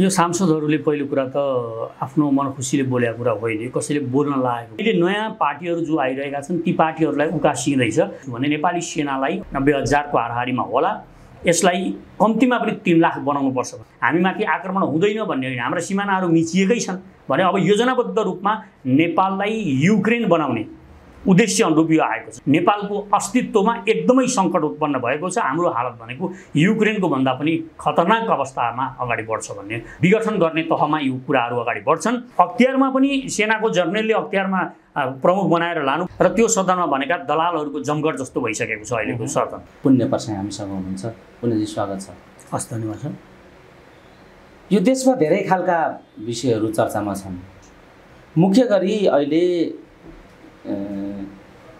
यो सांसदहरूले पहिलो कुरा त आफ्नो मन खुसीले बोलेको कुरा होइन कसैले बोल्न लागेको। अहिले नयाँ पार्टीहरू जो आइरहेका छन् ती पार्टीहरूलाई उकासिँदैछ। भने नेपाली सेनालाई नब्बे हजारको हाराहारीमा होला। यसलाई कम्तीमा पनि तिन लाख बनाउनुपर्छ हामीमाथि आक्रमण हुँदैन भन्ने होइन। हाम्रा सिमानाहरू मिचिएकै छन्। भने अब योजनाबद्ध रूपमा नेपाललाई युक्रेन बनाउने उद्देश्य अनुरूप यो आएको छ। नेपालको अस्तित्वमा एकदमै सङ्कट उत्पन्न भएको छ। हाम्रो हालत भनेको युक्रेनको भन्दा पनि खतरनाक अवस्थामा अगाडि बढ्छ भन्ने विघटन गर्ने तहमा यो कुराहरू अगाडि बढ्छन्। अख्तियारमा पनि सेनाको जर्नलले अख्तियारमा प्रमुख बनाएर लानु र त्यो सदनमा भनेका दलालहरूको जमघट जस्तो भइसकेको छ अहिलेको सदन। पुण्य पर्छ हामीसँग हुनुहुन्छ। पुण्यजी स्वागत छ। हस् धन्यवाद सर। यो देशमा धेरै खालका विषयहरू चर्चामा छन्। मुख्य गरी अहिले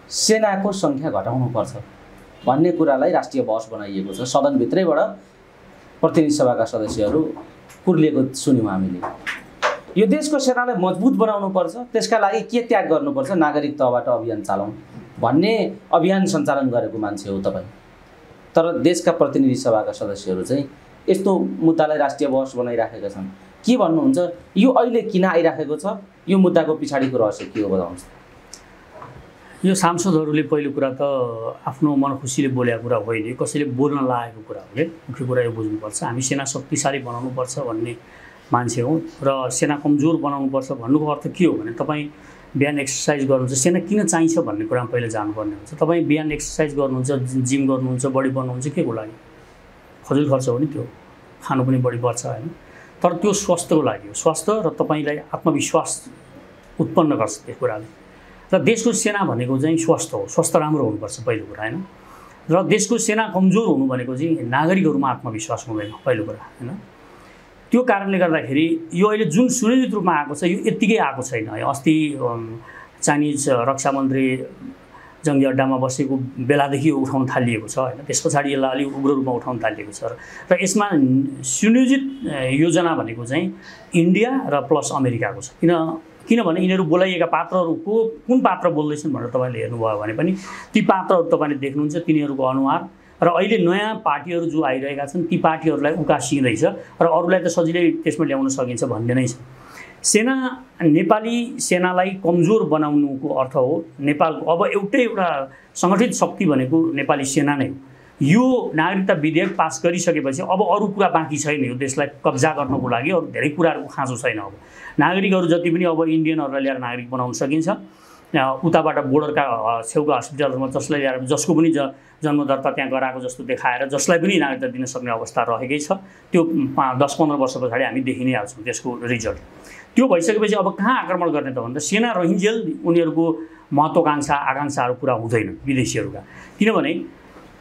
सेनाको सङ्ख्या घटाउनुपर्छ भन्ने कुरालाई राष्ट्रिय बहस बनाइएको छ। सदनभित्रैबाट प्रतिनिधि सभाका सदस्यहरू कुर्लिएको सुन्यौँ हामीले। यो देशको सेनालाई मजबुत बनाउनुपर्छ त्यसका लागि के त्याग गर्नुपर्छ नागरिक तहबाट अभियान चलाउँ भन्ने अभियान सञ्चालन गरेको मान्छे हो तपाईँ। तर देशका प्रतिनिधि सभाका सदस्यहरू चाहिँ यस्तो मुद्दालाई राष्ट्रिय बहस बनाइराखेका छन्। के भन्नुहुन्छ? यो अहिले किन आइराखेको छ? यो मुद्दाको पछाडिको रहस्य के हो बताउनुहोस्। यो सांसदहरूले पहिलो कुरा त आफ्नो मन खुसीले बोलेको कुरा होइन कसैले बोल्न लागेको कुरा हो कि मुख्य कुरा यो बुझ्नुपर्छ। हामी सेना शक्तिशाली बनाउनुपर्छ भन्ने मान्छे हौँ र सेना कमजोर बनाउनुपर्छ भन्नुको अर्थ के हो भने तपाईँ बिहान एक्सर्साइज गर्नुहुन्छ। सेना किन चाहिन्छ भन्ने कुरामा पहिला जानुपर्ने हुन्छ। तपाईँ बिहान एक्सर्साइज गर्नुहुन्छ जिम गर्नुहुन्छ बडी बन्नुहुन्छ के को लागि? खजुल खर्च हो नि त्यो। खानु पनि बढी बढ्छ होइन? तर त्यो स्वास्थ्यको लागि हो। स्वास्थ्य र तपाईँलाई आत्मविश्वास उत्पन्न गर्छ त्यो कुराले। र देशको सेना भनेको चाहिँ स्वास्थ्य हो। स्वास्थ्य राम्रो हुनुपर्छ पहिलो कुरा होइन? र देशको सेना कमजोर हुनु भनेको चाहिँ नागरिकहरूमा आत्मविश्वास हुँदैन पहिलो कुरा होइन? त्यो कारणले गर्दाखेरि यो अहिले जुन सुनियोजित रूपमा आएको छ यो यत्तिकै आएको छैन। अस्ति चाइनिज रक्षा मन्त्री जङ्गी अड्डामा बसेको बेलादेखि उठाउन थालिएको छ होइन? त्यस पछाडि यसलाई अलिक उग्र रूपमा उठाउन थालिएको छ। र यसमा सुनियोजित योजना भनेको चाहिँ इन्डिया र प्लस अमेरिकाको छ। किन किनभने यिनीहरू बोलाइएका पात्रहरूको कुन पात्र बोल्दैछन् भनेर तपाईँले हेर्नुभयो भने पनि ती पात्रहरू तपाईँले देख्नुहुन्छ तिनीहरूको अनुहार। र अहिले नयाँ पार्टीहरू जो आइरहेका छन् ती पार्टीहरूलाई उकासिँदैछ र अरूलाई त सजिलै त्यसमा ल्याउन सकिन्छ भन्ने नै छ। सेना नेपाली सेनालाई कमजोर बनाउनुको अर्थ हो नेपालको अब एउटै एउटा सङ्गठित शक्ति भनेको नेपाली सेना नै हो। यो नागरिकता विधेयक पास गरिसकेपछि अब अरू कुरा बाँकी छैन। यो देशलाई कब्जा गर्नको लागि अरू धेरै कुराहरूको खाँचो छैन अब। नागरिकहरू जति पनि अब इन्डियनहरूलाई ल्याएर नागरिक बनाउन सकिन्छ उताबाट बोर्डरका छेउका हस्पिटलहरूमा जसलाई ल्याएर जसको पनि ज जन्मदर्ता त्यहाँ गराएको जस्तो देखाएर जसलाई पनि नागरिकता दिन सक्ने अवस्था रहेकै छ त्यो दस पन्ध्र वर्ष पछाडि हामी देखि नै हाल्छौँ त्यसको रिजल्ट। त्यो भइसकेपछि अब कहाँ आक्रमण गर्ने त भन्दा सेना रहिन्जेल उनीहरूको महत्त्वकाङ्क्षा आकाङ्क्षाहरू पुरा हुँदैन विदेशीहरूका। किनभने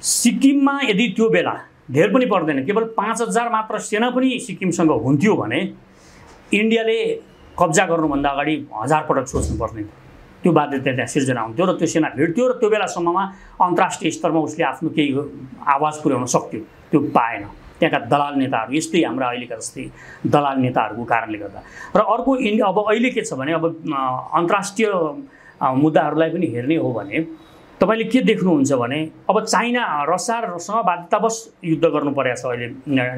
सिक्किममा यदि त्यो बेला धेर पनि पर्दैन केवल पाँच हजार मात्र सेना पनि सिक्किमसँग हुन्थ्यो भने इन्डियाले कब्जा गर्नुभन्दा अगाडि हजार पटक सोच्नु पर्ने त्यो बाध्यता त्यहाँ सिर्जना हुन्थ्यो र त्यो सेना भिड्थ्यो र त्यो बेलासम्ममा अन्तर्राष्ट्रिय स्तरमा उसले आफ्नो केही आवाज पुर्याउन सक्थ्यो। त्यो पाएन। त्यहाँका दलाल नेताहरू यस्तै हाम्रा अहिलेका जस्तै दलाल नेताहरूको कारणले गर्दा। र अर्को इन्डिया अब अहिले के छ भने अब अन्तर्राष्ट्रिय मुद्दाहरूलाई पनि हेर्ने हो भने तपाईँले के देख्नुहुन्छ भने अब चाइना रसारसँग बाध्यतावश युद्ध गर्नु परेको छ अहिले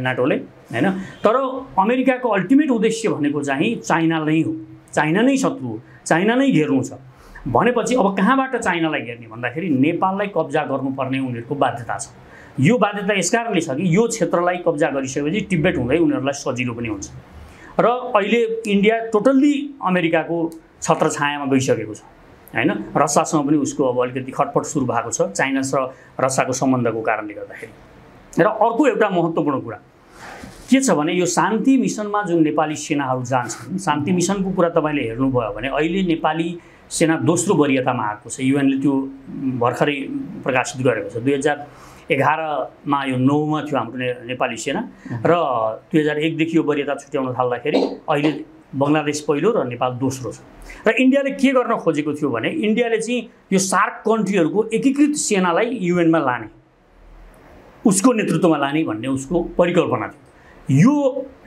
नाटोले होइन? तर अमेरिकाको अल्टिमेट उद्देश्य भनेको चाहिँ चाइना नै हो। चाइना नै शत्रु हो। चाइना नै घेर्नु छ। भनेपछि अब कहाँबाट चाइनालाई घेर्ने भन्दाखेरि नेपाललाई कब्जा गर्नुपर्ने उनीहरूको बाध्यता छ। यो बाध्यता यस कारणले छ कि यो क्षेत्रलाई कब्जा गरिसकेपछि टिबेट हुँदै उनीहरूलाई सजिलो पनि हुन्छ। र अहिले इन्डिया टोटल्ली अमेरिकाको छत्र छायामा गइसकेको छ। होइन? रसासँग पनि उसको अब अलिकति खटपट सुरु भएको छ चाइना र रसाको सम्बन्धको कारणले गर्दाखेरि। र अर्को एउटा महत्त्वपूर्ण कुरा के छ भने यो शान्ति मिसनमा जुन नेपाली सेनाहरू जान्छन् शान्ति मिसनको कुरा तपाईँले हेर्नुभयो भने अहिले नेपाली सेना दोस्रो वरियतामा आएको छ। युएनले त्यो भर्खरै प्रकाशित गरेको छ। दुई हजार एघारमा यो नौमा थियो हाम्रो नेपाली सेना र दुई हजार एकदेखि यो वरियता छुट्याउन थाल्दाखेरि अहिले बङ्गलादेश पहिलो र नेपाल दोस्रो छ। र इन्डियाले के गर्न खोजेको थियो भने इन्डियाले चाहिँ यो सार्क कन्ट्रीहरूको एकीकृत सेनालाई युएनमा लाने उसको नेतृत्वमा लाने भन्ने उसको परिकल्पना थियो। यो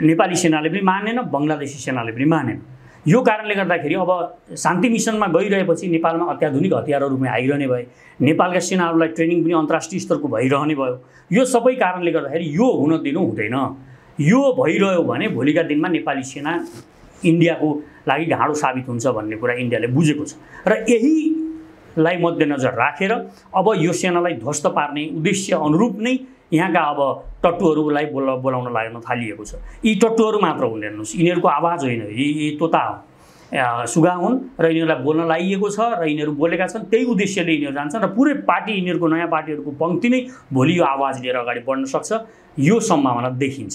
नेपाली सेनाले पनि मानेन बङ्गलादेशी सेनाले पनि मानेन। यो कारणले गर्दाखेरि अब शान्ति मिसनमा गइरहेपछि नेपालमा अत्याधुनिक हतियारहरू पनि आइरहने भए नेपालका सेनाहरूलाई ट्रेनिङ पनि अन्तर्राष्ट्रिय स्तरको भइरहने भयो। यो सबै कारणले गर्दाखेरि यो हुन दिनु हुँदैन। यो भइरह्यो भने भोलिका दिनमा नेपाली सेना इन्डियाको लागि घाँडो साबित हुन्छ भन्ने कुरा इन्डियाले बुझेको छ। र यहीलाई मध्यनजर राखेर अब यो सेनालाई ध्वस्त पार्ने उद्देश्य अनुरूप नै यहाँका अब टट्टुहरूलाई बोला बोलाउन लाग्न थालिएको छ। यी टट्टुहरू मात्र हुन् हेर्नुहोस्। यिनीहरूको आवाज होइन यी यी तोता हो सुगा हुन् र यिनीहरूलाई बोल्न लागिएको छ र यिनीहरू बोलेका छन्। त्यही उद्देश्यले यिनीहरू जान्छन् र पुरै पार्टी यिनीहरूको नयाँ पार्टीहरूको पङ्क्ति नै भोलि यो आवाज लिएर अगाडि बढ्न सक्छ। यो सम्भावना देखिन्छ।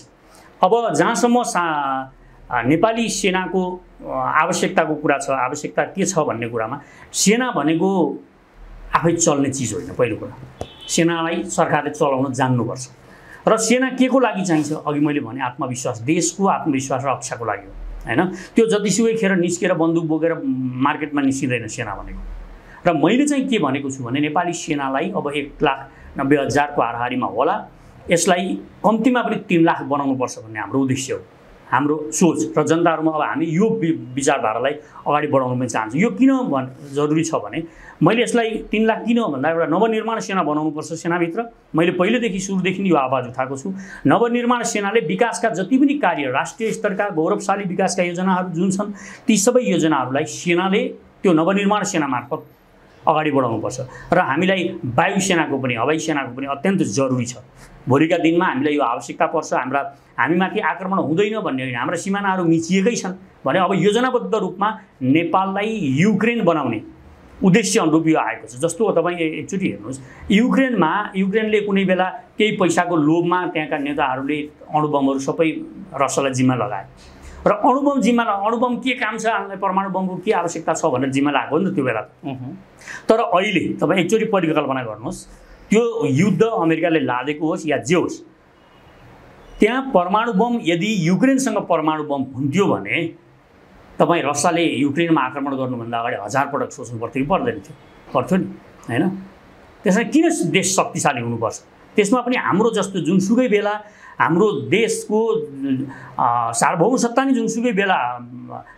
अब जहाँसम्म सा नेपाली सेनाको आवश्यकताको कुरा छ आवश्यकता के छ भन्ने कुरामा सेना भनेको आफै चल्ने चिज होइन पहिलो कुरा। सेनालाई सरकारले चलाउन जान्नुपर्छ। र सेना के को लागि चाहिन्छ? अघि मैले भने आत्मविश्वास देशको आत्मविश्वास र रक्षाको लागि हो होइन? त्यो जतिसुकै खेर निस्केर बन्दुक बोकेर मार्केटमा निस्किँदैन सेना भनेको। र मैले चाहिँ के भनेको छु भने नेपाली सेनालाई अब एक लाख नब्बे हजारको हाराहारीमा होला। यसलाई कम्तीमा पनि तिन लाख बनाउनुपर्छ भन्ने हाम्रो उद्देश्य हो। हाम्रो सोच र जनताहरूमा अब हामी यो विचारधारालाई अगाडि बढाउन पनि चाहन्छु। यो किन भन् जरुरी छ भने मैले यसलाई तिन लाख किन भन्दा एउटा नवनिर्माण सेना बनाउनुपर्छ सेनाभित्र। मैले पहिलेदेखि सुरुदेखि यो आवाज उठाएको छु। नवनिर्माण सेनाले विकासका जति पनि कार्य राष्ट्रिय स्तरका गौरवशाली विकासका योजनाहरू जुन छन् ती सबै योजनाहरूलाई सेनाले त्यो नवनिर्माण सेना मार्फत अगाडि बढाउनुपर्छ। र हामीलाई वायुसेनाको पनि हवाई सेनाको पनि अत्यन्त जरुरी छ। भोलिका दिनमा हामीलाई यो आवश्यकता पर्छ हाम्रा हामीमाथि आक्रमण हुँदैन भन्ने होइन हाम्रा सिमानाहरू मिचिएकै छन् भने अब योजनाबद्ध रूपमा नेपाललाई युक्रेन बनाउने उद्देश्य अनुरूप यो आएको छ। जस्तो तपाईँ एकचोटि हेर्नुहोस् युक्रेनमा युक्रेनले कुनै बेला केही पैसाको लोभमा त्यहाँका नेताहरूले अणुबमहरू सबै रसलाई जिम्मा लगाए। र अणुबम जिम्मा अणुबम के काम छ हामीलाई परमाणु बमको के आवश्यकता छ भनेर जिम्मा लगाएको हो नि त त्यो बेला। तर अहिले तपाईँ एकचोटि परिकल्पना गर्नुहोस् त्यो युद्ध अमेरिकाले लादेको होस् या जे होस् त्यहाँ परमाणु बम यदि युक्रेनसँग परमाणु बम हुन्थ्यो भने तपाईँ रसियाले युक्रेनमा आक्रमण गर्नुभन्दा अगाडि हजार पटक सोच्नु पर्थ्यो कि पर्दैन थियो। पर्थ्यो नि होइन? त्यसमा किन देश शक्तिशाली हुनुपर्छ? त्यसमा पनि हाम्रो जस्तो जुनसुकै बेला हाम्रो देशको सार्वभौम सत्ता नै जुनसुकै बेला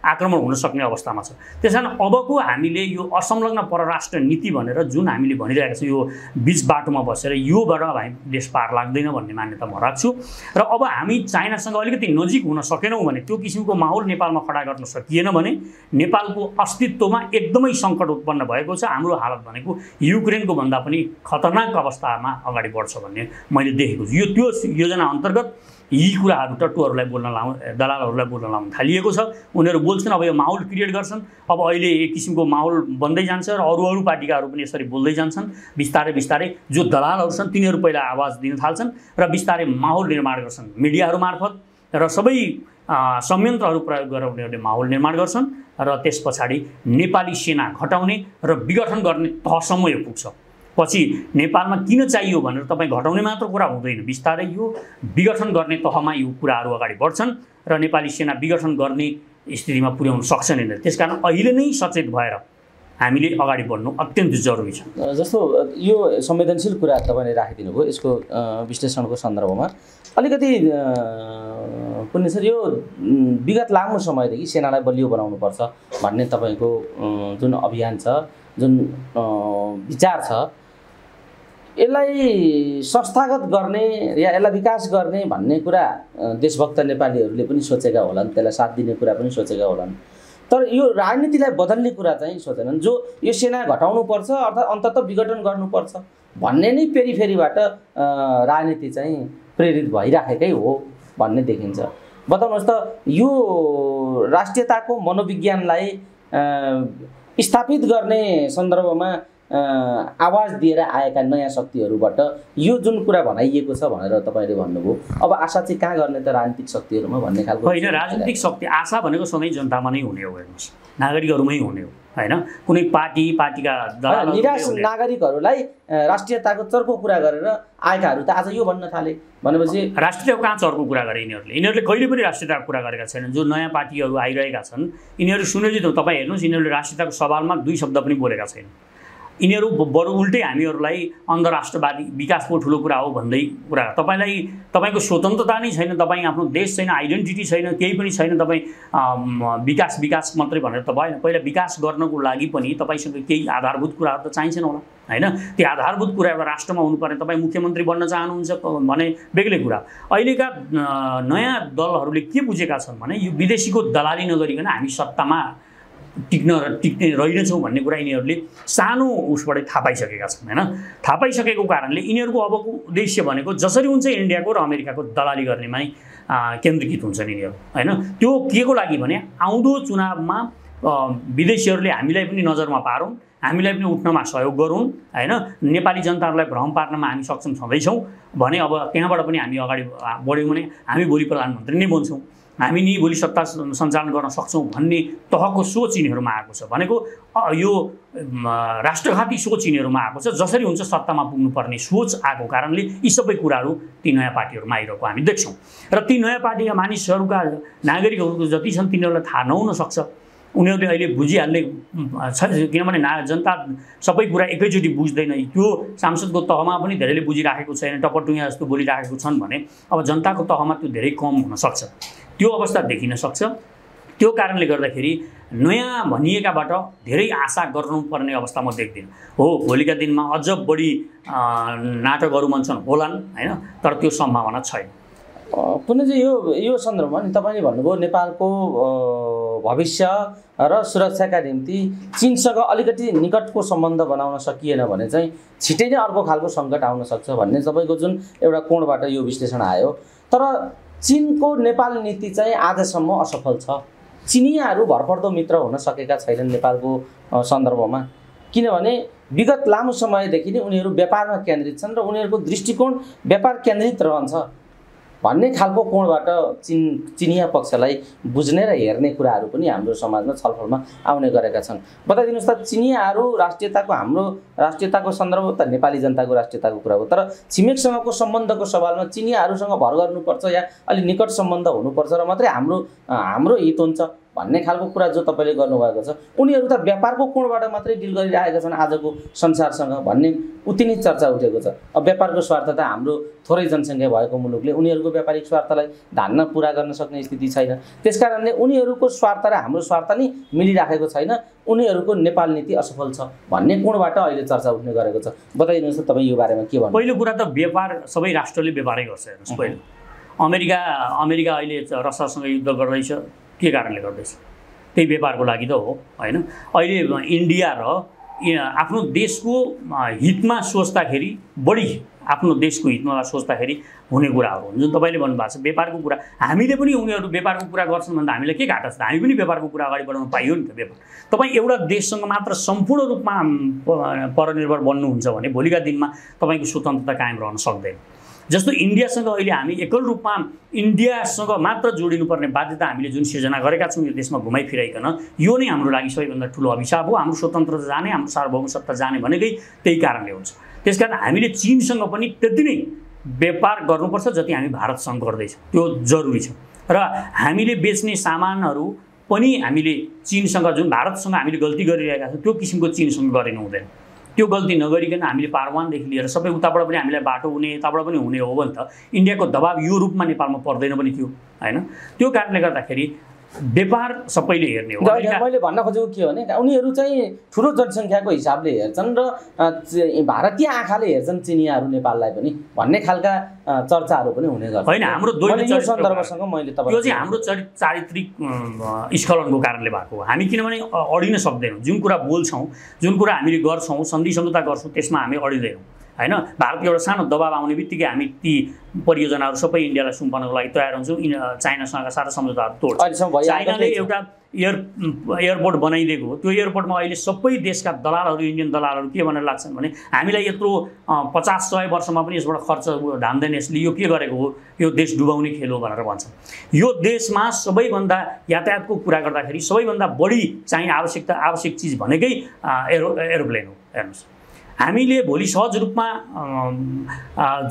आक्रमण हुन सक्ने अवस्थामा छ। त्यस कारण अबको हामीले यो असंलग्न परराष्ट्र नीति भनेर जुन हामीले भनिरहेका छौँ यो बिच बाटोमा बसेर योबाट हामी देश पार लाग्दैन भन्ने मान्यता म राख्छु। र अब हामी चाइनासँग अलिकति नजिक हुन सकेनौँ भने त्यो किसिमको माहौल नेपालमा खडा गर्न सकिएन भने नेपालको अस्तित्वमा एकदमै सङ्कट उत्पन्न भएको छ। हाम्रो हालत भनेको युक्रेनको भन्दा पनि खतरनाक अवस्थामा अगाडि बढ्छ भन्ने मैले देखेको छु। यो त्यो योजना अन्तर्गत यी कुराहरू टट्टुहरूलाई बोल्न लाउ दलालहरूलाई बोल्न लाउन थालिएको छ। उनीहरू बोल्छन् अब यो माहौल क्रिएट गर्छन्। अब अहिले एक किसिमको माहौल बन्दै जान्छ र अरू अरू पार्टीकाहरू पनि यसरी बोल्दै जान्छन्। बिस्तारै बिस्तारै जो दलालहरू छन् तिनीहरू पहिला आवाज दिन थाल्छन् र बिस्तारै माहौल निर्माण गर्छन्। मिडियाहरू मार्फत र सबै संयन्त्रहरू प्रयोग गरेर उनीहरूले माहौल निर्माण गर्छन् र त्यस पछाडि नेपाली सेना घटाउने र विघटन गर्ने तहसम्म यो पुग्छ। पछि नेपालमा किन चाहियो भनेर तपाईँ घटाउने मात्र कुरा हुँदैन। बिस्तारै यो विघटन गर्ने तहमा यो कुराहरू अगाडि बढ्छन् र नेपाली सेना विघटन गर्ने स्थितिमा पुर्याउन सक्छन् यिनीहरू त्यस कारण अहिले नै सचेत भएर हामीले अगाडि बढ्नु अत्यन्त जरुरी छ। जस्तो यो संवेदनशील कुरा तपाईँले राखिदिनु भयो यसको विश्लेषणको सन्दर्भमा। अलिकति पुण्य सर यो विगत लामो समयदेखि सेनालाई बलियो बनाउनुपर्छ भन्ने तपाईँको जुन अभियान छ जुन विचार छ यसलाई संस्थागत गर्ने या यसलाई विकास गर्ने भन्ने कुरा देशभक्त नेपालीहरूले पनि सोचेका होलान् त्यसलाई साथ दिने कुरा पनि सोचेका होलान्। तर यो राजनीतिलाई बदल्ने कुरा चाहिँ सोचेनन्। जो यो सेना घटाउनुपर्छ अर्थात् अन्तत विघटन गर्नुपर्छ भन्ने नै पेरिफेरीबाट अ, राजनीति चाहिँ प्रेरित भइराखेकै हो भन्ने देखिन्छ। बताउनुहोस् त यो राष्ट्रियताको मनोविज्ञानलाई स्थापित गर्ने सन्दर्भमा आवाज दिएर आएका नयाँ शक्तिहरूबाट यो जुन कुरा भनाइएको छ भनेर तपाईँले भन्नुभयो। अब आशा चाहिँ कहाँ गर्ने त राजनीतिक शक्तिहरूमा भन्ने खालको होइन राजनीतिक शक्ति आशा भनेको सधैँ जनतामा नै हुने हो हेर्नुहोस्। नागरिकहरूमै हुने हो होइन? कुनै पार्टी पार्टीका निराश। नागरिकहरूलाई राष्ट्रियताको चर्को कुरा गरेर आएकाहरू त आज यो भन्न थाले। भनेपछि राष्ट्रियताको कहाँ चर्को कुरा गरे यिनीहरूले? यिनीहरूले कहिले पनि राष्ट्रियताको कुरा गरेका छैनन्। जो नयाँ पार्टीहरू आइरहेका छन् यिनीहरू सुनियोजित हो तपाईँ हेर्नुहोस् यिनीहरूले राष्ट्रियताको सवालमा दुई शब्द पनि बोलेका छैनन्। यिनीहरू बरु उल्टै हामीहरूलाई अन्तर्राष्ट्रवादी विकासको ठुलो कुरा हो भन्दै कुरा तपाईँलाई तपाईँको स्वतन्त्रता नै छैन तपाईँ आफ्नो देश छैन आइडेन्टिटी छैन केही पनि छैन तपाईँ विकास विकास मात्रै भनेर त भएन। पहिला विकास गर्नको लागि पनि तपाईँसँग केही आधारभूत कुराहरू त चाहिन्छन् होला होइन? त्यो आधारभूत कुरा एउटा राष्ट्रमा हुनुपर्ने तपाईँ मुख्यमन्त्री बन्न चाहनुहुन्छ भने बेग्लै कुरा। अहिलेका नयाँ दलहरूले के बुझेका छन् भने यो विदेशीको दलाली नगरिकन हामी सत्तामा टिक्न टिक्ने रहेनछौँ भन्ने कुरा यिनीहरूले सानो उसबाटै थाहा पाइसकेका छन् होइन? थाहा पाइसकेको कारणले यिनीहरूको अबको उद्देश्य भनेको जसरी हुन्छ इन्डियाको र अमेरिकाको दलाली गर्नेमै अ, केन्द्रीकृत हुन्छन् यिनीहरू होइन? त्यो के को लागि भने आउँदो चुनावमा विदेशीहरूले हामीलाई पनि नजरमा पारौँ हामीलाई पनि उठ्नमा सहयोग गरौँ होइन? नेपाली जनताहरूलाई भ्रम पार्नमा हामी सक्षम छँदैछौँ भने अब त्यहाँबाट पनि हामी अगाडि बढ्यौँ भने हामी भोलि प्रधानमन्त्री नै बन्छौँ। हामी नि भोलि सत्ता सञ्चालन गर्न सक्छौँ भन्ने तहको सोच यिनीहरूमा आएको छ भनेको यो राष्ट्रघाती सोच यिनीहरूमा आएको छ। जसरी हुन्छ सत्तामा पुग्नुपर्ने सोच आएको कारणले यी सबै कुराहरू ती नयाँ पार्टीहरूमा आइरहेको हामी देख्छौँ। र ती नयाँ पार्टीका मानिसहरूका नागरिकहरूको जति छन् तिनीहरूलाई थाहा नहुन सक्छ। उनीहरूले अहिले बुझिहाल्ने छ किनभने ना जनता सबै कुरा एकैचोटि बुझ्दैन। त्यो सांसदको तहमा पनि धेरैले बुझिराखेको छैन टपटुङ्गा जस्तो बोलिराखेको छन् भने अब जनताको तहमा त्यो धेरै कम हुनसक्छ त्यो अवस्था देखिन सक्छ। त्यो कारणले गर्दाखेरि नयाँ भनिएकाबाट धेरै आशा गर्नुपर्ने अवस्था म देख्दिनँ। हो भोलिका दिनमा अझ बढी नाटकहरू मन्छन् होलान् होइन तर त्यो सम्भावना छैन। पुनः यो यो सन्दर्भमा नि तपाईँले भन्नुभयो नेपालको भविष्य र सुरक्षाका निम्ति चिनसँग अलिकति निकटको सम्बन्ध बनाउन सकिएन भने चाहिँ छिटै नै अर्को खालको सङ्कट आउन सक्छ भन्ने तपाईँको जुन एउटा कोणबाट यो विश्लेषण आयो। तर चिनको नेपाल नीति चाहिँ आजसम्म असफल छ। चिनियाहरू भरपर्दो मित्र हुन सकेका छैनन् नेपालको सन्दर्भमा। किनभने विगत लामो समयदेखि नै उनीहरू व्यापारमा केन्द्रित छन् र उनीहरूको दृष्टिकोण व्यापार केन्द्रित रहन्छ। भन्ने खालको कोणबाट चिन चिनिया पक्षलाई बुझ्ने र हेर्ने कुराहरू पनि हाम्रो समाजमा छलफलमा आउने गरेका छन्। बताइदिनुहोस् त चिनियाहरू राष्ट्रियताको हाम्रो राष्ट्रियताको सन्दर्भ त नेपाली जनताको राष्ट्रियताको कुरा हो तर छिमेकसँगको सम्बन्धको सवालमा चिनियाहरूसँग भर गर्नुपर्छ या अलिक निकट सम्बन्ध हुनुपर्छ र मात्रै हाम्रो हाम्रो हित हुन्छ? भन्ने खालको कुरा जो तपाईँले गर्नुभएको छ उनीहरू त व्यापारको कोणबाट मात्रै डिल गरिरहेका छन् आजको संसारसँग भन्ने उति नै चर्चा उठेको छ। अब व्यापारको स्वार्थ त हाम्रो थोरै जनसङ्ख्या भएको मुलुकले उनीहरूको व्यापारिक स्वार्थलाई धान्न पुरा गर्न सक्ने स्थिति छैन। त्यस कारणले उनीहरूको स्वार्थ र हाम्रो स्वार्थ नै मिलिराखेको छैन। उनीहरूको नेपाल नीति असफल छ भन्ने कोणबाट अहिले चर्चा उठ्ने गरेको छ? बताइदिनुहोस् त तपाईँ यो बारेमा के भन्नु पहिलो कुरा त व्यापार सबै राष्ट्रले व्यापारै गर्छ हेर्नुहोस् पहिलो। अमेरिका अमेरिका अहिले रसियासँग युद्ध गर्दैछ। के कारणले गर्दैछ? त्यही व्यापारको लागि त हो होइन? अहिले इन्डिया र आफ्नो देशको हितमा सोच्दाखेरि बढी आफ्नो देशको हितमा सोच्दाखेरि हुने कुराहरू हुन् जुन तपाईँले भन्नुभएको छ व्यापारको कुरा। हामीले पनि उनीहरू व्यापारको कुरा गर्छन् भन्दा हामीलाई के घाटा छ? हामी पनि व्यापारको कुरा अगाडि बढाउनु पाइयो नि त व्यापार। तपाईँ एउटा देशसँग मात्र सम्पूर्ण रूपमा परनिर्भर बन्नुहुन्छ भने भोलिका दिनमा तपाईँको स्वतन्त्रता कायम रहन सक्दैन। जस्तो इन्डियासँग अहिले हामी एकल रूपमा इन्डियासँग मात्र जोडिनुपर्ने बाध्यता हामीले जुन सिर्जना गरेका छौँ यो देशमा घुमाइफिराइकन यो नै हाम्रो लागि सबैभन्दा ठुलो अभिशाप हो। हाम्रो स्वतन्त्रता जाने हाम्रो सार्वभौम सत्ता जाने भनेकै त्यही कारणले हुन्छ। त्यस कारण हामीले चिनसँग पनि त्यति नै व्यापार गर्नुपर्छ जति हामी भारतसँग गर्दैछौँ। त्यो जरुरी छ। र हामीले बेच्ने सामानहरू पनि हामीले चिनसँग जुन भारतसँग हामीले गल्ती गरिरहेका छौँ त्यो किसिमको चिनसँग गरिनु हुँदैन। त्यो गल्ती नगरिकन हामीले पारवानदेखि लिएर सबै उताबाट पनि हामीलाई बाटो हुने यताबाट पनि हुने हो भने त। इन्डियाको दबाब यो रूपमा नेपालमा पर्दैन पनि थियो होइन? त्यो कारणले गर्दाखेरि व्यापार सबैले हेर्ने हो। मैले भन्न खोजेको के हो भने उनीहरू चाहिँ ठुलो जनसङ्ख्याको हिसाबले हेर्छन् र भारतीय आँखाले हेर्छन् चिनियाहरू नेपाललाई पनि भन्ने खालका चर्चाहरू पनि हुने गर्छ। होइन, हाम्रो सन्दर्भसँग मैले त्यो तपाईँ चाहिँ हाम्रो चरि चारित्रिक स्खलनको कारणले भएको हो। हामी किनभने अडिन सक्दैनौँ। जुन कुरा बोल्छौँ जुन कुरा हामीले गर्छौँ सन्धि सम्झौता गर्छौँ त्यसमा हामी अडिँदैनौँ। होइन? भारतको एउटा सानो दबाब आउने बित्तिकै हामी ती परियोजनाहरू सबै इन्डियालाई सुम्पनको लागि तयार हुन्छौँ। इन चाइनासँग सारा सम्झौताहरू तोड्छ। भइआएको चाइनाले। एउटा एयर एयरपोर्ट बनाइदिएको हो। त्यो एयरपोर्टमा अहिले सबै देशका दलालहरू इन्डियन दलालहरू के भनेर लाग्छन् भने हामीलाई यत्रो पचास सय वर्षमा पनि यसबाट खर्च धान्दैन यसले यो के गरेको हो? यो देश डुबाउने खेल हो भनेर भन्छन् यो देशमा सबैभन्दा यातायातको कुरा गर्दाखेरि सबैभन्दा बढी चाहिने आवश्यकता आवश्यक चिज भनेकै एरो एरोप्लेन हो। हेर्नुहोस्। हामीले भोलि सहज रूपमा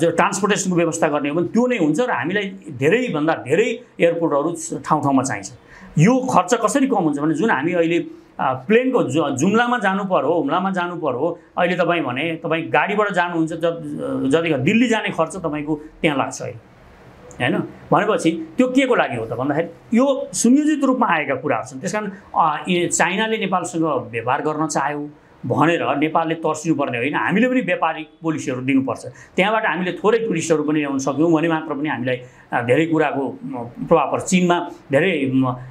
जो ट्रान्सपोर्टेसनको व्यवस्था गर्ने हो भने त्यो नै हुन्छ र हामीलाई धेरैभन्दा धेरै एयरपोर्टहरू ठाउँ ठाउँमा चाहिन्छ। यो खर्च कसरी कम हुन्छ भने जुन हामी अहिले प्लेनको जु जुम्लामा जानु पर्यो हुम्लामा जानु पर्यो अहिले तपाईँ भने तपाईँ गाडीबाट जानुहुन्छ जति जति दिल्ली जाने खर्च तपाईँको त्यहाँ लाग्छ अहिले। होइन? भनेपछि त्यो के को लागि हो त भन्दाखेरि यो सुनियोजित रूपमा आएका कुराहरू छन्। त्यस कारण चाइनाले नेपालसँग व्यवहार गर्न चाह्यो भनेर नेपालले तर्सिनुपर्ने होइन। हामीले पनि व्यापारिक पोलिसीहरू दिनुपर्छ। त्यहाँबाट हामीले थोरै टुरिस्टहरू पनि ल्याउन सक्यौँ भने मात्र पनि हामीलाई धेरै कुराको प्रभाव पर्छ। चिनमा धेरै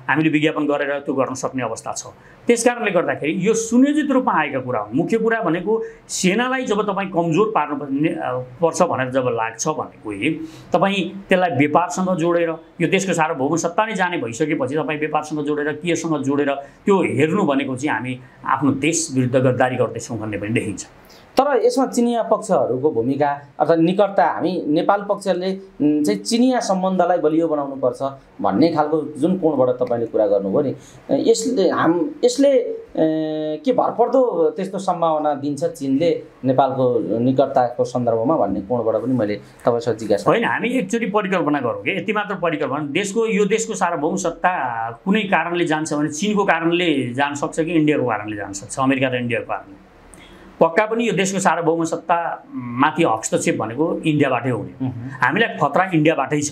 हामीले विज्ञापन गरेर त्यो गर्न सक्ने अवस्था छ। त्यस कारणले गर्दाखेरि यो सुनियोजित रूपमा आएका कुरा हुन् मुख्य कुरा भनेको सेनालाई जब तपाईँ कमजोर पार्नु पर्छ भनेर जब लाग्छ भनेको तपाईँ त्यसलाई व्यापारसँग जोडेर यो देशको सार्वभौम सत्ता नै जाने भइसकेपछि तपाईँ व्यापारसँग जोडेर केसँग जोडेर त्यो हेर्नु भनेको चाहिँ हामी आफ्नो देश विरुद्ध गद्दारी गर्दैछौँ भन्ने पनि देखिन्छ तर यसमा चिनिया पक्षहरूको भूमिका अर्थात् निकटता हामी नेपाल पक्षले चाहिँ चिनिया सम्बन्धलाई बलियो बनाउनुपर्छ भन्ने खालको जुन कोणबाट तपाईँले कुरा गर्नुभयो नि यसले हाम यसले के भरपर्दो त्यस्तो सम्भावना दिन्छ चिनले नेपालको निकटताको सन्दर्भमा भन्ने कोणबाट पनि मैले तपाईँसँग जिज्ञासा होइन हामी एकचोटि परिकल्पना गरौँ कि यति मात्र परिकल्पना देशको यो देशको सार्वभौम सत्ता कुनै कारणले जान्छ भने चिनको कारणले जान सक्छ कि इन्डियाको कारणले जान सक्छ अमेरिका र इन्डियाको कारणले? पक्का पनि यो देशको सार्वभौम सत्ता माथि हस्तक्षेप भनेको इन्डियाबाटै हुने हामीलाई खतरा इन्डियाबाटै छ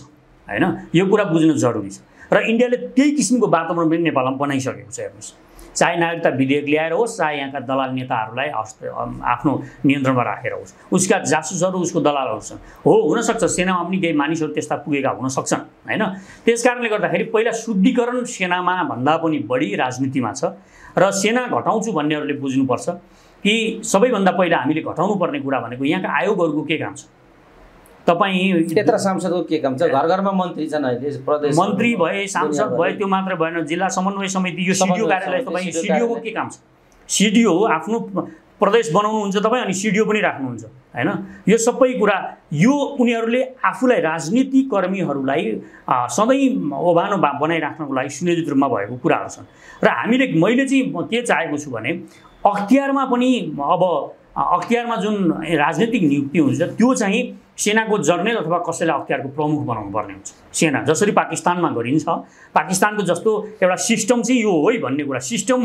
होइन? यो कुरा बुझ्नु जरुरी छ। र इन्डियाले त्यही किसिमको वातावरण पनि नेपालमा बनाइसकेको छ हेर्नुहोस्। चाहे नागरिकता विधेयक ल्याएर होस् चाहे यहाँका दलाल नेताहरूलाई हस्त आफ्नो नियन्त्रणमा राखेर होस्। उसका जासुसहरू उसको दलालहरू छन्। हो हुनसक्छ। सेनामा पनि केही मानिसहरू त्यस्ता पुगेका हुन सक्छन् होइन? त्यस कारणले गर्दाखेरि पहिला शुद्धिकरण सेनामा भन्दा पनि बढी राजनीतिमा छ। र सेना घटाउँछु भन्नेहरूले बुझ्नुपर्छ। कि सबैभन्दा पहिला हामीले घटाउनु पर्ने कुरा भनेको यहाँका आयोगहरूको के काम छ? तपाईँ त्यत्र सांसदको के काम छ? घर घरमा मन्त्री छन् अहिले प्रदेश मन्त्री भए सांसद भए। त्यो मात्र भएन। जिल्ला समन्वय समिति यो सिडिओ कार्यालय तपाईँ सिडिओको। के काम छ? सिडिओ आफ्नो प्रदेश बनाउनुहुन्छ तपाईँ अनि सिडिओ पनि राख्नुहुन्छ होइन? यो सबै कुरा यो उनीहरूले आफूलाई राजनीति कर्मीहरूलाई सधैँ ओभानो बनाइराख्नको लागि सुनियोजित रूपमा भएको कुराहरू छन्। र हामीले मैले चाहिँ के चाहेको छु भने अख्तियारमा पनि अब अख्तियारमा जुन राजनीतिक नियुक्ति हुन्छ त्यो चाहिँ सेनाको जर्नेल अथवा कसैलाई अख्तियारको प्रमुख बनाउनु पर्ने हुन्छ। सेना जसरी पाकिस्तानमा गरिन्छ। पाकिस्तानको जस्तो एउटा सिस्टम चाहिँ यो हो भन्ने कुरा। सिस्टम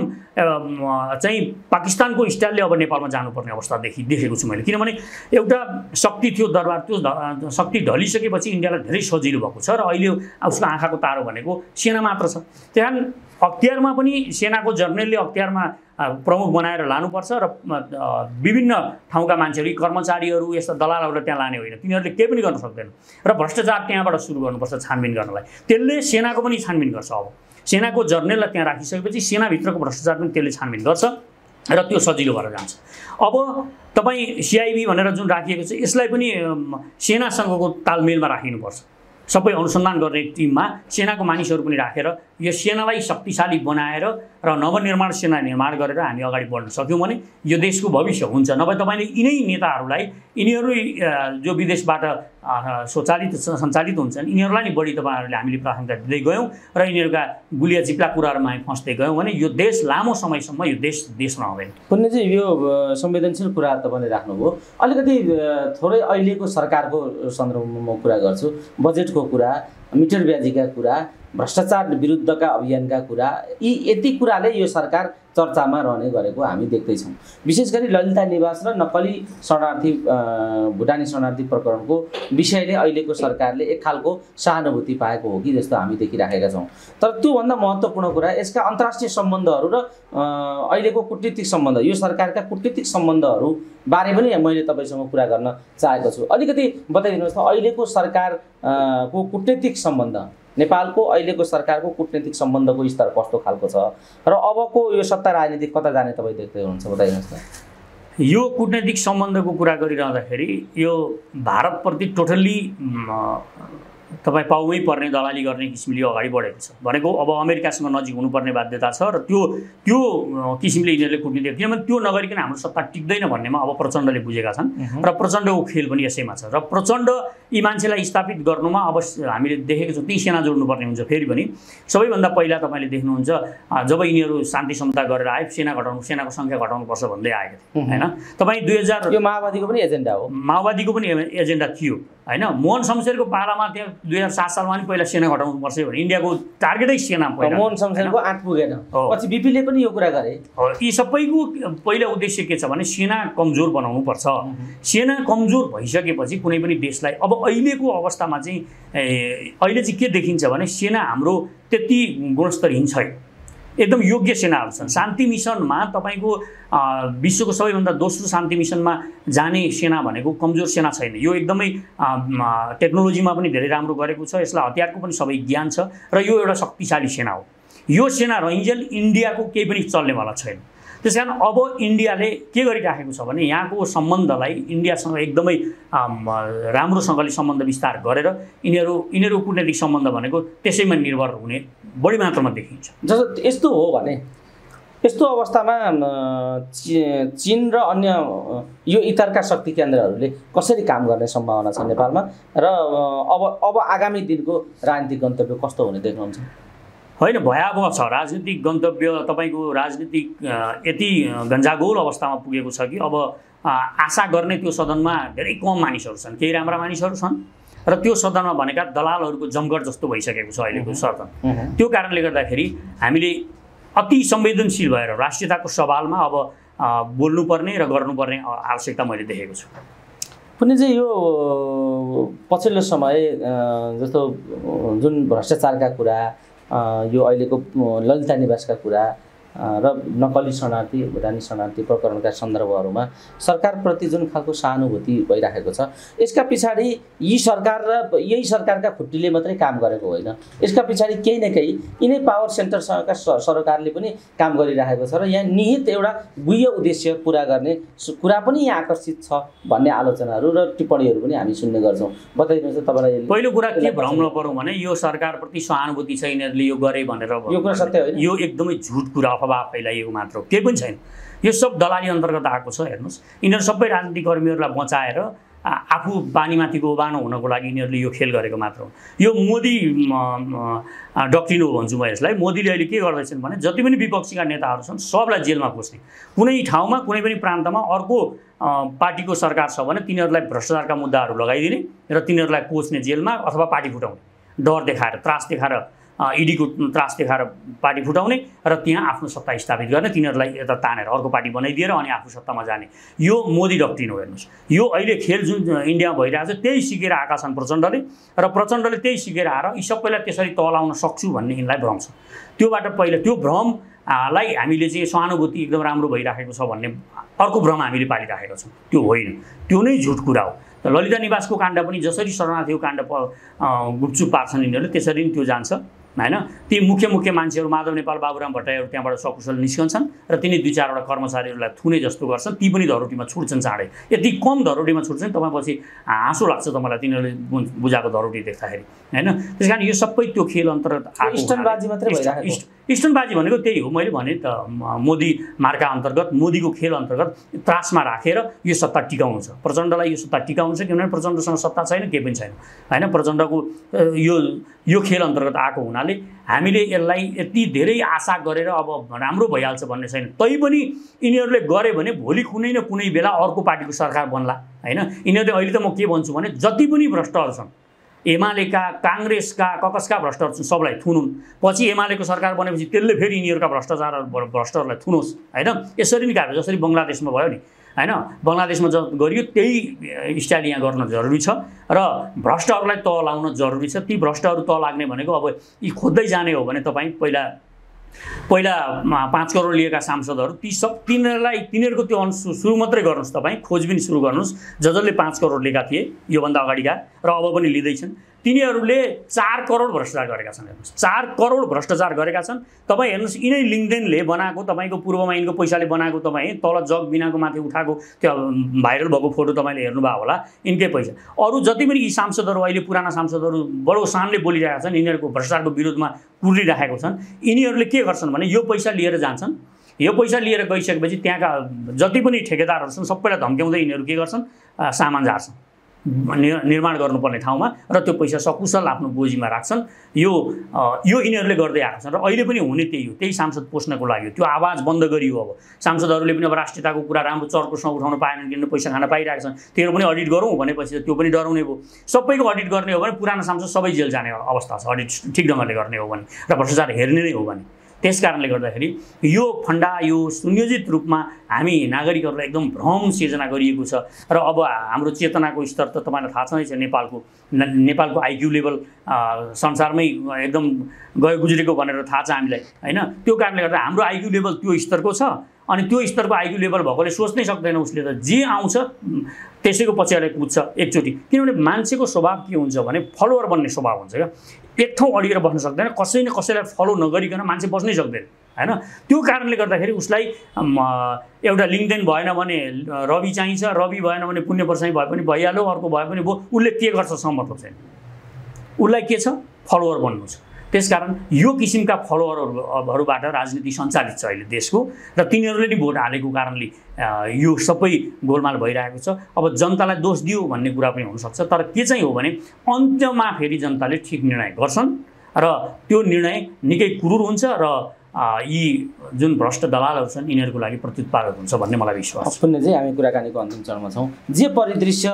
चाहिँ पाकिस्तानको स्टाइलले अब नेपालमा जानुपर्ने अवस्था देखि देखेको छु मैले। किनभने एउटा शक्ति थियो दरबार त्यो शक्ति ढलिसकेपछि इन्डियालाई धेरै सजिलो भएको छ र अहिले उसको आँखाको तारो भनेको सेना मात्र छ। त्यही अख्तियारमा पनि सेनाको जर्नेलले अख्तियारमा प्रमुख बनाएर लानुपर्छ र विभिन्न ठाउँका मान्छेहरू कर्मचारीहरू यस्ता दलालहरूलाई त्यहाँ लाने होइन। तिनीहरूले केही पनि गर्न सक्दैन। र भ्रष्टाचार त्यहाँबाट सुरु गर्नुपर्छ छानबिन गर्नलाई। त्यसले सेनाको पनि छानबिन गर्छ अब। सेनाको जर्नेललाई त्यहाँ राखिसकेपछि सेनाभित्रको भ्रष्टाचार पनि त्यसले छानबिन गर्छ र त्यो सजिलो भएर जान्छ। अब तपाईँ सिआइबी भनेर जुन राखिएको छ यसलाई पनि सेनासँगको तालमेलमा राखिनुपर्छ। सबै अनुसन्धान गर्ने टिममा सेनाको मानिसहरू पनि राखेर यो सेनालाई शक्तिशाली बनाएर र नवनिर्माण सेना निर्माण गरेर हामी अगाडि बढ्न सक्यौँ भने यो देशको भविष्य हुन्छ। नभए तपाईँले यिनै नेताहरूलाई यिनीहरू जो विदेशबाट स्वचालित सञ्चालित हुन्छन् यिनीहरूलाई नि बढी तपाईँहरूले हामीले प्राथमिकता दिँदै गयौँ र यिनीहरूका गुलिया चिप्ला कुराहरूमा हामी फस्दै गयौँ भने यो देश लामो समयसम्म यो देश देश नहुँदैन पुण्य चाहिँ यो संवेदनशील कुरा तपाईँले राख्नुभयो। अलिकति थोरै अहिलेको सरकारको सन्दर्भमा म कुरा गर्छु। बजेटको कुरा मिटर ब्याजीका कुरा भ्रष्टाचार विरुद्धका अभियानका कुरा यी यति कुराले यो सरकार चर्चामा रहने गरेको हामी देख्दैछौँ। विशेष गरी ललिता निवास र नक्कली शरणार्थी भुटानी शरणार्थी प्रकरणको विषयले अहिलेको सरकारले एक खालको सहानुभूति पाएको हो कि जस्तो हामी देखिराखेका छौँ। तर त्योभन्दा महत्त्वपूर्ण कुरा यसका अन्तर्राष्ट्रिय सम्बन्धहरू र अहिलेको कुटनीतिक सम्बन्ध यो सरकारका कुटनीतिक सम्बन्धहरू बारे पनि मैले तपाईँसँग कुरा गर्न चाहेको छु। अलिकति बताइदिनुहोस् त अहिलेको सरकार अ, को कुटनीतिक सम्बन्ध नेपालको अहिलेको सरकारको कुटनीतिक सम्बन्धको स्तर कस्तो खालको छ? र अबको यो सत्ता राजनीति कता जाने तपाईँ देख्दै हुनुहुन्छ बताइदिनुहोस् न। यो कुटनैतिक सम्बन्धको कुरा गरिरहँदाखेरि यो भारतप्रति टोटल्ली तपाईँ पाउमै पर्ने दलाली गर्ने किसिमले अगाडि बढेको छ। भनेको अब अमेरिकासँग नजिक हुनुपर्ने बाध्यता छ र त्यो त्यो किसिमले यिनीहरूले कुटनीति किनभने त्यो नगरिकन हाम्रो सत्ता टिक्दैन भन्नेमा अब प्रचण्डले बुझेका छन् र प्रचण्डको खेल पनि यसैमा छ। र प्रचण्ड यी मान्छेलाई स्थापित गर्नुमा अब हामीले देखेको छौँ ती सेना जोड्नुपर्ने हुन्छ फेरि पनि। सबैभन्दा पहिला तपाईँले देख्नुहुन्छ जब यिनीहरू शान्ति समता गरेर आए सेना घटाउनु सेनाको सङ्ख्या घटाउनुपर्छ भन्दै आएको थियो। होइन? तपाईँ दुई हजार यो माओवादीको पनि एजेन्डा हो। माओवादीको पनि एजेन्डा थियो। होइन? मोहन शमशेरको पालामा त्यहाँ दुई हजार सात सालमा नि पहिला सेना घटाउनुपर्छ भने इन्डियाको टार्गेटै सेना पहिला। मोहन शमशेरको आँट पुगेन। पछि बिपीले पनि यो कुरा गरे। यी सबैको पहिला उद्देश्य के छ भने सेना कमजोर बनाउनु पर्छ। सेना कमजोर भइसकेपछि कुनै पनि देशलाई अब अहिलेको अवस्थामा चाहिँ अहिले चाहिँ के देखिन्छ भने सेना हाम्रो त्यति गुणस्तरहीन छैन। एकदम योग्य सेनाहरू छन्। शान्ति मिसनमा तपाईँको विश्वको सबैभन्दा दोस्रो शान्ति मिसनमा जाने सेना भनेको कमजोर सेना छैन। यो एकदमै टेक्नोलोजीमा पनि धेरै राम्रो गरेको छ। यसलाई हतियारको पनि सबै ज्ञान छ र यो एउटा शक्तिशाली सेना हो। यो सेना रहिन्जेल इन्डियाको केही पनि चल्नेवाला छैन। त्यस कारण अब इन्डियाले के गरिराखेको छ भने यहाँको सम्बन्धलाई इन्डियासँग एकदमै राम्रोसँगले सम्बन्ध विस्तार गरेर यिनीहरू यिनीहरूको कुटनैतिक सम्बन्ध भनेको त्यसैमा निर्भर हुने बढी मात्रामा देखिन्छ। जस्तो यस्तो हो भने यस्तो अवस्थामा चिन र अन्य यो इतरका शक्ति केन्द्रहरूले कसरी काम गर्ने सम्भावना छ नेपालमा? र अब अब आगामी दिनको राजनीतिक गन्तव्य कस्तो हुने देख्नुहुन्छ? होइन भयावह छ। राजनीतिक गन्तव्य तपाईँको राजनीतिक यति गन्जागोल अवस्थामा पुगेको छ कि अब आशा गर्ने त्यो सदनमा धेरै कम मानिसहरू छन्। केही राम्रा मानिसहरू छन् र त्यो सदनमा भनेका दलालहरूको जमघट जस्तो भइसकेको छ अहिलेको सदन त्यो कारणले गर्दाखेरि हामीले अति संवेदनशील भएर राष्ट्रियताको सवालमा अब बोल्नुपर्ने र गर्नुपर्ने आवश्यकता मैले देखेको छु। पनि चाहिँ यो पछिल्लो समय जस्तो जुन भ्रष्टाचारका कुरा यो अहिलेको ललिता निवासका कुरा र नक्कली शरणार्थी भुटानी शरणार्थी प्रकरणका सन्दर्भहरूमा सरकारप्रति जुन खालको सहानुभूति भइराखेको छ यसका पछाडि यी सरकार र यही सरकारका खुट्टीले मात्रै काम गरेको होइन। यसका पछाडि केही न केही यिनै पावर सेन्टरसँगका सरकारले पनि काम गरिराखेको छ र यहाँ निहित एउटा गुह्य उद्देश्य पुरा गर्ने कुरा पनि यहाँ आकर्षित छ भन्ने आलोचनाहरू र टिप्पणीहरू पनि हामी सुन्ने गर्छौँ। बताइदिनुहोस् त तपाईँलाई पहिलो कुरा के भ्रम नपरौँ भने यो सरकारप्रति सहानुभूति छ यिनीहरूले यो गरे भनेर यो कुरा सत्य होइन। यो एकदमै झुट कुरा अफवाह फैलाइएको मात्र हो। केही पनि छैन। यो सब दलाली अन्तर्गत आएको छ हेर्नुहोस्। यिनीहरू सबै राजनीतिक कर्मीहरूलाई बचाएर आफू बानीमाथिको ओबानो हुनको लागि यिनीहरूले यो खेल गरेको मात्र हो। यो मोदी डक्ट्रिन हो भन्छु म यसलाई। मोदीले अहिले के गर्दैछन् भने जति पनि विपक्षीका नेताहरू छन् सबलाई जेलमा पस्ने। कुनै ठाउँमा कुनै पनि प्रान्तमा अर्को पार्टीको सरकार छ भने तिनीहरूलाई भ्रष्टाचारका मुद्दाहरू लगाइदिने र तिनीहरूलाई कोच्ने जेलमा अथवा पार्टी फुटाउने। डर देखाएर त्रास देखाएर इडीको त्रास देखाएर पार्टी फुटाउने र त्यहाँ आफ्नो सत्ता स्थापित गर्ने तिनीहरूलाई यता तानेर अर्को पार्टी बनाइदिएर अनि आफू सत्तामा जाने। यो मोदी डक्ट्रिन हो हेर्नुहोस्। यो अहिले खेल जुन इन्डियामा भइरहेको छ त्यही सिकेर आएका छन् प्रचण्डले र प्रचण्डले त्यही सिकेर आएर यी सबैलाई त्यसरी तलाउन सक्छु भन्ने यिनलाई भ्रम छ। त्योबाट पहिला त्यो भ्रम लाई हामीले चाहिँ सहानुभूति एकदम राम्रो भइराखेको छ भन्ने अर्को भ्रम हामीले पालिराखेका छौँ। त्यो होइन। त्यो नै झुट कुरा हो। ललिता निवासको काण्ड पनि जसरी शरणार्थीको काण्ड गुपचुप पार्छन् यिनीहरूले त्यसरी नै त्यो जान्छ। होइन? ती मुख्य मुख्य मान्छेहरू माधव नेपाल बाबुराम भट्टराईहरू त्यहाँबाट सकुशल निस्कन्छन् र तिनी दुई चारवटा कर्मचारीहरूलाई थुने जस्तो गर्छन्। ती पनि धरोटीमा छुट्छन् चाँडै। यति कम धरोटीमा छुट्छन् तपाईँ पछि हाँसो लाग्छ तपाईँलाई तिनीहरूले बुझाएको धरोटी देख्दाखेरि। होइन? त्यस कारण यो सबै त्यो खेल अन्तर्गत आएको स्टनबाजी मात्रै स्टनबाजी भनेको त्यही हो। मैले भने त मोदी मार्का अन्तर्गत मोदीको खेल अन्तर्गत त्रासमा राखेर यो सत्ता टिकाउनु छ प्रचण्डलाई यो सत्ता टिकाउनु छ किनभने प्रचण्डसँग सत्ता छैन केही पनि छैन। होइन? प्रचण्डको यो यो खेल अन्तर्गत आएको हुनाले हामीले यसलाई यति धेरै आशा गरेर अब राम्रो भइहाल्छ भन्ने छैन। तैपनि यिनीहरूले गरे भने भोलि कुनै न कुनै बेला अर्को पार्टीको सरकार बन्ला होइन? यिनीहरूले अहिले त म के भन्छु भने जति पनि भ्रष्टहरू छन् एमालेका काङ्ग्रेसका ककसका भ्रष्टहरू छन् सबलाई थुनुन्। पछि एमालेको सरकार बनेपछि त्यसले फेरि यिनीहरूका भ्रष्टाचार भ्रष्टहरूलाई थुनोस् होइन? यसरी नै कार्य जसरी बङ्गलादेशमा भयो नि। होइन? बङ्गलादेशमा ज गरियो त्यही स्टाइल यहाँ गर्न जरुरी छ। र भ्रष्टहरूलाई तह लाउन जरुरी छ। ती भ्रष्टहरू तह लाग्ने भनेको अब यी खोज्दै जाने हो भने तपाईँ पहिला पहिला पाँच करोड लिएका सांसदहरू ती सब तिनीहरूलाई तिनीहरूको त्यो अनु सुरु मात्रै गर्नुहोस् तपाईँ। खोजबिन सुरु गर्नुहोस्। ज जसले पाँच करोड लिएका थिए योभन्दा अगाडिका र अब पनि लिँदैछन्। तिनीहरूले चार करोड भ्रष्टाचार गरेका छन्। हेर्नुहोस् चार करोड भ्रष्टाचार गरेका छन्। तपाईँ हेर्नुहोस् यिनै लिङ्कडेनले बनाएको तपाईँको पूर्वमा यिनको पैसाले बनाएको तपाईँ तल जग बिनाको माथि उठाएको त्यो भाइरल भएको फोटो तपाईँले हेर्नुभयो होला यिनकै पैसा। अरू जति पनि यी सांसदहरू अहिले पुराना सांसदहरू बडो शानले बोलिरहेका छन् यिनीहरूको भ्रष्टाचारको विरोधमा कुरिराखेको छन्। यिनीहरूले के गर्छन् भने यो पैसा लिएर जान्छन्। यो पैसा लिएर गइसकेपछि त्यहाँका जति पनि ठेकेदारहरू छन् सबैलाई धम्क्याउँदै यिनीहरू के गर्छन्? सामान झार्छन्। निर्माण गर्नुपर्ने ठाउँमा र त्यो पैसा सकुशल आफ्नो बोजीमा राख्छन्। यो यो यिनीहरूले गर्दै आएको छन् र अहिले पनि हुने त्यही हो। त्यही सांसद पोस्नको लागि त्यो आवाज बन्द गरियो अब। सांसदहरूले पनि अब राष्ट्रियताको कुरा राम्रो चर्कोसँग उठाउन पाएनन् किनभने पैसा खान पाइरहेको छन्। तेरो पनि अडिट गरौँ भनेपछि त्यो पनि डराउने भयो। सबैको अडिट गर्ने हो भने पुरानो सांसद सबै जेल जाने अवस्था छ। अडिट ठिक ढङ्गले गर्ने हो भने र भ्रष्टाचार हेर्ने नै हो भने। त्यस कारणले गर्दाखेरि यो फन्डा यो सुनियोजित रूपमा हामी नागरिकहरूलाई एकदम भ्रम सिर्जना गरिएको छ। र अब हाम्रो चेतनाको स्तर त तपाईँलाई थाहा छँदै छ नेपालको नेपालको आइक्यू लेभल संसारमै एकदम गयो गुज्रेको भनेर थाहा छ हामीलाई होइन? त्यो कारणले गर्दा हाम्रो आइक्यू लेभल त्यो स्तरको छ अनि त्यो स्तरको आइक्यू लेभल भएकोले सोच्नै सक्दैन उसले त जे आउँछ त्यसैको पछाडि कुद्छ एकचोटि। किनभने मान्छेको स्वभाव के हुन्छ भने फलोवर बन्ने स्वभाव हुन्छ क्या। एक ठाउँ अडिएर बस्न सक्दैन। कसै न कसैलाई फलो नगरिकन मान्छे बस्नै सक्दैन होइन? त्यो कारणले गर्दाखेरि उसलाई एउटा लिङ्कदेन भएन भने रवि चाहिन्छ रवि भएन भने पुण्य पर्साई भए पनि भइहाल्यो अर्को भए पनि भयो उसले के गर्छसँग मतलब छैन उसलाई के छ? फलोवर बन्नु छ। त्यसकारण यो किसिमका फलोवरहरूबाट राजनीति सञ्चालित छ अहिले देशको र तिनीहरूले नि भोट हालेको कारणले यो सबै गोलमाल भइरहेको छ। अब जनतालाई दोष दियो भन्ने कुरा पनि हुनसक्छ तर के चाहिँ हो भने अन्त्यमा फेरि जनताले ठिक निर्णय गर्छन् र त्यो निर्णय निकै क्रूर हुन्छ र यी जुन भ्रष्ट दलालहरू छन् यिनीहरूको लागि प्रत्युत्पादक हुन्छ भन्ने मलाई विश्वास पुण्य चाहिँ हामी कुराकानीको अन्तिम चरणमा छौँ। जे परिदृश्य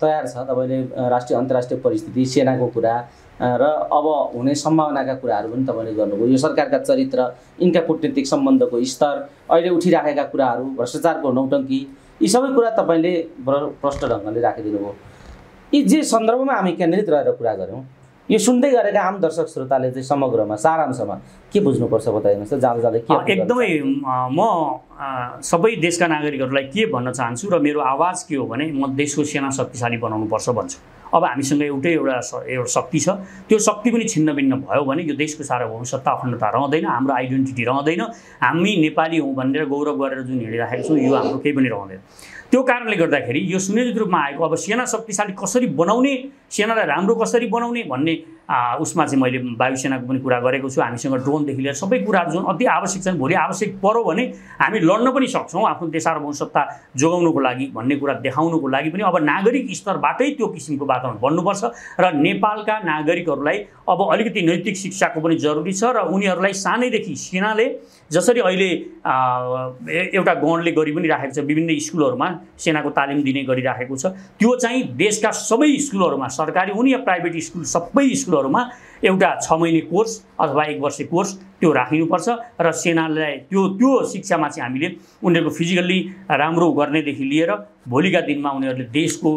तयार छ तपाईँले राष्ट्रिय अन्तर्राष्ट्रिय परिस्थिति सेनाको कुरा र अब हुने सम्भावनाका कुराहरू पनि तपाईँले गर्नुभयो। यो सरकारका चरित्र यिनका कुटनीतिक सम्बन्धको स्तर अहिले उठिराखेका कुराहरू भ्रष्टाचारको नौटङ्की यी सबै कुरा तपाईँले प्रष्ट ढङ्गले राखिदिनु भयो यी जे सन्दर्भमा हामी केन्द्रित रहेर कुरा गऱ्यौँ यो सुन्दै गरेका आम दर्शक श्रोताले चाहिँ समग्रमा सारांशमा के बुझ्नुपर्छ बताइदिनुहोस् त? जाँदा जाँदै के एकदमै म सबै देशका नागरिकहरूलाई के भन्न चाहन्छु र मेरो आवाज के हो भने म देशको सेना शक्तिशाली बनाउनुपर्छ भन्छु। अब हामीसँग एउटै एउटा एउटा शक्ति छ। त्यो शक्ति पनि छिन्न भिन्न भयो भने यो देशको सार्वभौम सत्ता अखण्डता रहँदैन हाम्रो आइडेन्टिटी रहँदैन। हामी नेपाली हौँ भनेर गौरव गरेर जुन हिँडिराखेको छौँ यो हाम्रो केही पनि रहँदैन। त्यो कारणले गर्दाखेरि यो सुनियोजित रूपमा आएको अब सेना शक्तिशाली कसरी बनाउने सेनालाई राम्रो कसरी बनाउने भन्ने उसमा चाहिँ मैले वायुसेनाको पनि कुरा गरेको छु। हामीसँग ड्रोनदेखि लिएर सबै कुराहरू जुन अति आवश्यक छन्। भोलि आवश्यक पऱ्यो भने हामी लड्न पनि सक्छौँ आफ्नो देश सार्वभौम सत्ता जोगाउनुको लागि भन्ने कुरा देखाउनुको लागि पनि। अब नागरिक स्तरबाटै त्यो किसिमको वातावरण बन्नुपर्छ र नेपालका नागरिकहरूलाई अब अलिकति नैतिक शिक्षाको पनि जरुरी छ र उनीहरूलाई सानैदेखि सेनाले जसरी अहिले एउटा गणले गरि पनि राखेको छ विभिन्न स्कुलहरूमा सेनाको तालिम दिने गरिराखेको छ। त्यो चाहिँ देशका सबै स्कुलहरूमा सरकारी हुन् या प्राइभेट स्कुल सबै स्कुलहरूमा एउटा छ महिने कोर्स अथवा एक वर्ष कोर्स त्यो राखिनुपर्छ र सेनालाई त्यो त्यो शिक्षामा चाहिँ हामीले उनीहरूको फिजिकल्ली राम्रो गर्नेदेखि लिएर भोलिका दिनमा उनीहरूले देशको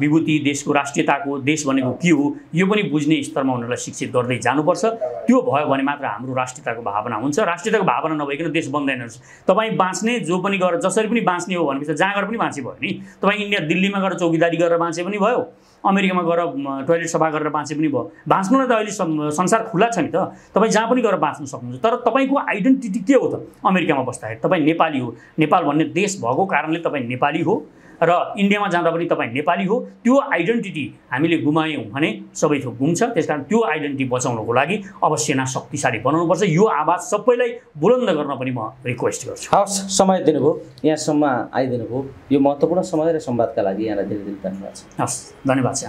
विभूति देशको राष्ट्रियताको देश भनेको के हो यो पनि बुझ्ने स्तरमा उनीहरूलाई शिक्षित गर्दै जानुपर्छ। त्यो भयो भने मात्र हाम्रो राष्ट्रियताको भावना हुन्छ। राष्ट्रियताको भावना नभइकन देश बन्दैन तपाईँ बाँच्ने जो पनि गरेर जसरी पनि बाँच्ने हो भनेपछि जहाँ गएर पनि बाँचे भयो नि। तपाईँ इन्डिया दिल्लीमा गएर चौकीदारी गरेर बाँचे पनि भयो। अमेरिकामा गएर म, टोइलेट सफा गरेर बाँचे पनि भयो। बाँच्नुलाई त अहिले संसार खुला छ नि त। तपाईँ जहाँ पनि गएर बाँच्न सक्नुहुन्छ। तर तपाईँको आइडेन्टिटी के हो त? अमेरिकामा बस्दाखेरि। तपाईँ नेपाली हो। नेपाल भन्ने देश भएको कारणले तपाईँ नेपाली हो। र इन्डियामा जाँदा पनि तपाईँ नेपाली हो त्यो आइडेन्टिटी हामीले गुमायौँ भने सबै थोक गुम्छ त्यस कारण त्यो आइडेन्टिटी बचाउनको लागि अब सेना शक्तिशाली बनाउनुपर्छ। यो आवाज सबैलाई बुलन्द गर्न पनि म रिक्वेस्ट गर्छु। हवस् समय दिनुभयो। यहाँसम्म आइदिनु भयो यो महत्त्वपूर्ण समय र संवादका लागि यहाँलाई धेरै धेरै धन्यवाद छ। हस् धन्यवाद छ।